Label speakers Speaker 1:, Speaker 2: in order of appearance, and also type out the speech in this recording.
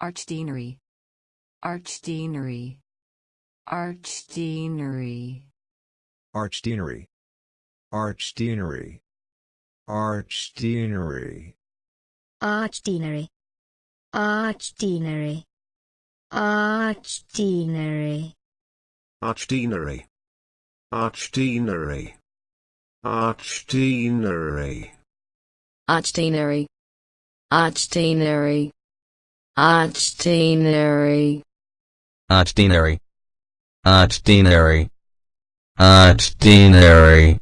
Speaker 1: Archdeanery. Archdeanery. Archdeanery.
Speaker 2: Archdeanery. Archdeanery. Archdeanery.
Speaker 3: Archdeanery. Archdeanery. Archdeanery.
Speaker 4: Archdeanery. Archdeanery. Archdeanery.
Speaker 5: Archdeanery. Archdeanery. Archdeanery.
Speaker 6: Archdeanery. Archdeanery. Archdeanery.